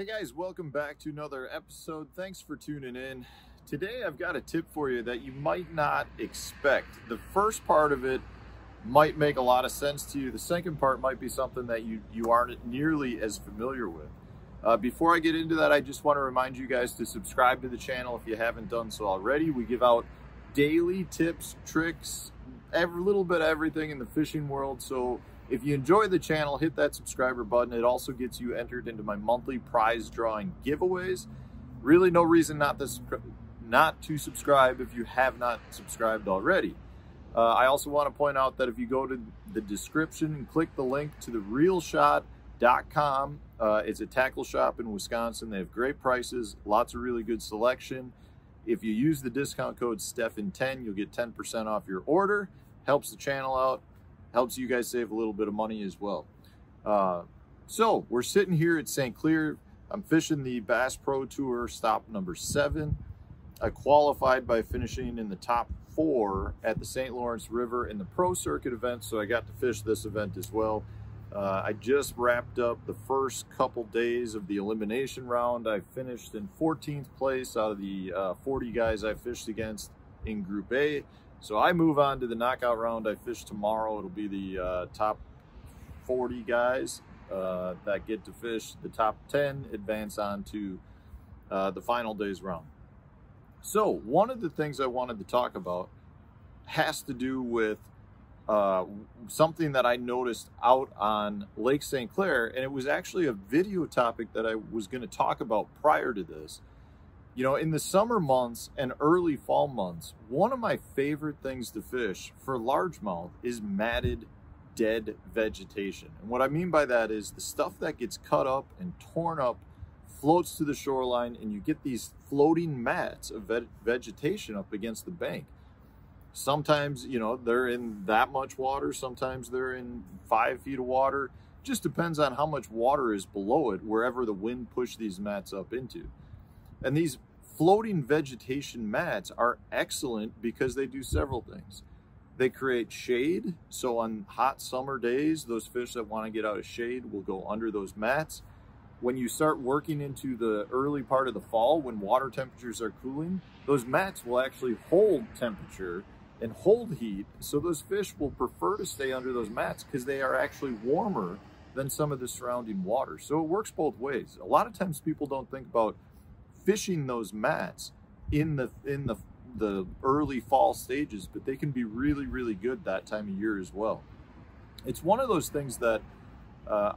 Hey guys, welcome back to another episode. Thanks for tuning in. Today I've got a tip for you that you might not expect. The first part of it might make a lot of sense to you. The second part might be something that you, you aren't nearly as familiar with. Uh, before I get into that, I just want to remind you guys to subscribe to the channel if you haven't done so already. We give out daily tips, tricks, every little bit of everything in the fishing world. So if you enjoy the channel, hit that subscriber button. It also gets you entered into my monthly prize drawing giveaways. Really no reason not to, not to subscribe if you have not subscribed already. Uh, I also want to point out that if you go to the description and click the link to the reelshot.com, uh, it's a tackle shop in Wisconsin. They have great prices, lots of really good selection. If you use the discount code STEFAN10, you'll get 10% off your order. Helps the channel out helps you guys save a little bit of money as well. Uh, so we're sitting here at St. Clair. I'm fishing the Bass Pro Tour stop number seven. I qualified by finishing in the top four at the St. Lawrence River in the Pro Circuit event, so I got to fish this event as well. Uh, I just wrapped up the first couple days of the elimination round. I finished in 14th place out of the uh, 40 guys I fished against in Group A. So I move on to the knockout round. I fish tomorrow. It'll be the uh, top 40 guys uh, that get to fish. The top 10 advance on to uh, the final day's round. So one of the things I wanted to talk about has to do with uh, something that I noticed out on Lake St. Clair, and it was actually a video topic that I was going to talk about prior to this. You know, in the summer months and early fall months, one of my favorite things to fish for largemouth is matted dead vegetation. And what I mean by that is the stuff that gets cut up and torn up floats to the shoreline and you get these floating mats of ve vegetation up against the bank. Sometimes, you know, they're in that much water. Sometimes they're in five feet of water. Just depends on how much water is below it, wherever the wind pushed these mats up into. And these floating vegetation mats are excellent because they do several things. They create shade, so on hot summer days, those fish that want to get out of shade will go under those mats. When you start working into the early part of the fall, when water temperatures are cooling, those mats will actually hold temperature and hold heat, so those fish will prefer to stay under those mats because they are actually warmer than some of the surrounding water. So it works both ways. A lot of times people don't think about fishing those mats in the in the the early fall stages, but they can be really, really good that time of year as well. It's one of those things that, uh,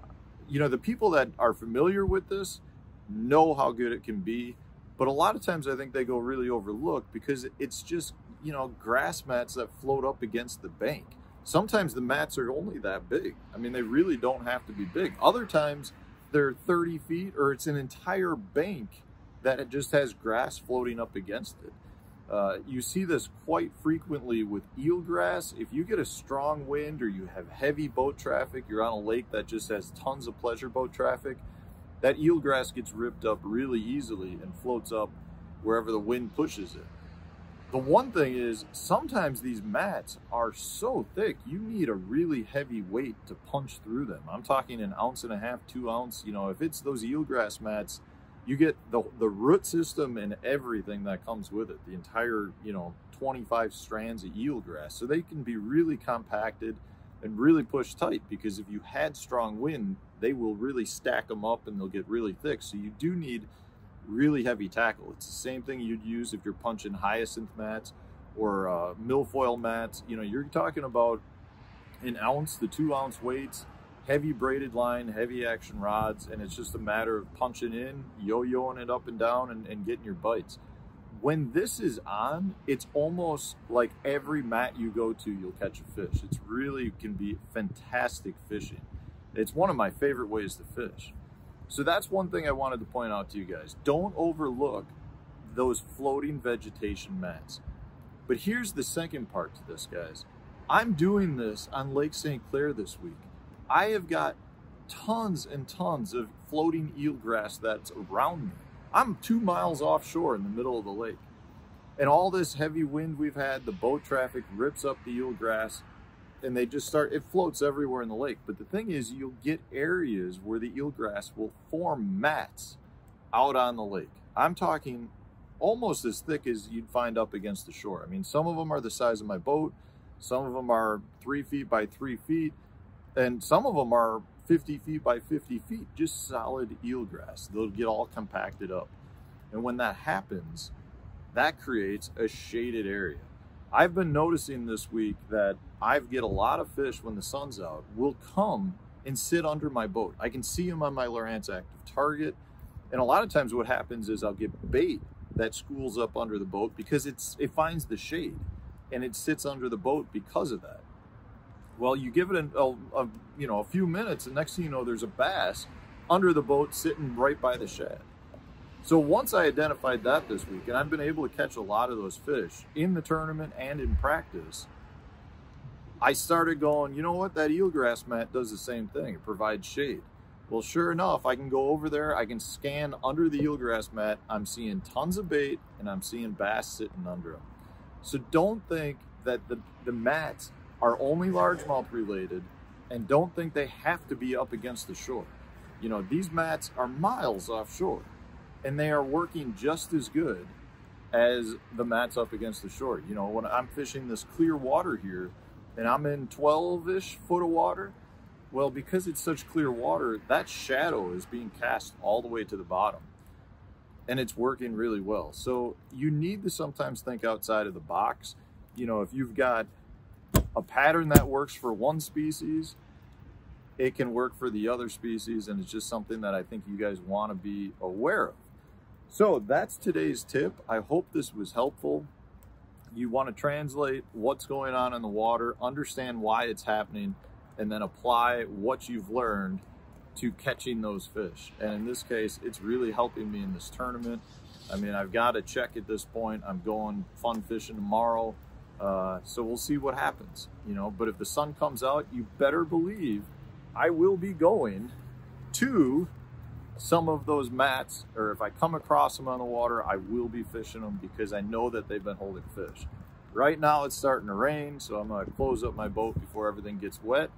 you know, the people that are familiar with this know how good it can be, but a lot of times I think they go really overlooked because it's just, you know, grass mats that float up against the bank. Sometimes the mats are only that big. I mean, they really don't have to be big. Other times they're 30 feet or it's an entire bank that it just has grass floating up against it. Uh, you see this quite frequently with eelgrass. If you get a strong wind or you have heavy boat traffic, you're on a lake that just has tons of pleasure boat traffic, that eelgrass gets ripped up really easily and floats up wherever the wind pushes it. The one thing is sometimes these mats are so thick, you need a really heavy weight to punch through them. I'm talking an ounce and a half, two ounce, you know, if it's those eelgrass mats, you get the, the root system and everything that comes with it, the entire, you know, 25 strands of eelgrass. So they can be really compacted and really pushed tight because if you had strong wind, they will really stack them up and they'll get really thick. So you do need really heavy tackle. It's the same thing you'd use if you're punching hyacinth mats or uh, milfoil mats. You know, you're talking about an ounce to two ounce weights heavy braided line, heavy action rods, and it's just a matter of punching in, yo-yoing it up and down, and, and getting your bites. When this is on, it's almost like every mat you go to, you'll catch a fish. It's really can be fantastic fishing. It's one of my favorite ways to fish. So that's one thing I wanted to point out to you guys. Don't overlook those floating vegetation mats. But here's the second part to this, guys. I'm doing this on Lake St. Clair this week. I have got tons and tons of floating eelgrass that's around me. I'm two miles offshore in the middle of the lake. And all this heavy wind we've had, the boat traffic rips up the eelgrass and they just start, it floats everywhere in the lake. But the thing is, you'll get areas where the eelgrass will form mats out on the lake. I'm talking almost as thick as you'd find up against the shore. I mean, some of them are the size of my boat. Some of them are three feet by three feet. And some of them are 50 feet by 50 feet, just solid eelgrass. They'll get all compacted up. And when that happens, that creates a shaded area. I've been noticing this week that I get a lot of fish when the sun's out will come and sit under my boat. I can see them on my Lowrance active target. And a lot of times what happens is I'll get bait that schools up under the boat because it's it finds the shade and it sits under the boat because of that. Well, you give it a, a, a, you know a few minutes, and next thing you know, there's a bass under the boat sitting right by the shad. So once I identified that this week, and I've been able to catch a lot of those fish in the tournament and in practice, I started going, you know what, that eelgrass mat does the same thing. It provides shade. Well, sure enough, I can go over there, I can scan under the eelgrass mat. I'm seeing tons of bait and I'm seeing bass sitting under them. So don't think that the, the mats are only largemouth related and don't think they have to be up against the shore. You know, these mats are miles offshore and they are working just as good as the mats up against the shore. You know, when I'm fishing this clear water here and I'm in 12-ish foot of water, well, because it's such clear water, that shadow is being cast all the way to the bottom and it's working really well. So you need to sometimes think outside of the box. You know, if you've got a pattern that works for one species, it can work for the other species, and it's just something that I think you guys want to be aware of. So that's today's tip. I hope this was helpful. You want to translate what's going on in the water, understand why it's happening, and then apply what you've learned to catching those fish. And in this case, it's really helping me in this tournament. I mean, I've got a check at this point. I'm going fun fishing tomorrow. Uh, so we'll see what happens, you know. But if the sun comes out, you better believe I will be going to some of those mats, or if I come across them on the water, I will be fishing them because I know that they've been holding fish. Right now it's starting to rain, so I'm gonna close up my boat before everything gets wet.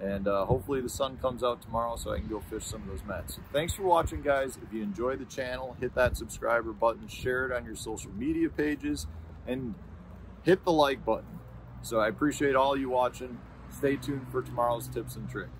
And uh, hopefully the sun comes out tomorrow so I can go fish some of those mats. So thanks for watching, guys. If you enjoy the channel, hit that subscriber button, share it on your social media pages, and hit the like button. So I appreciate all you watching. Stay tuned for tomorrow's tips and tricks.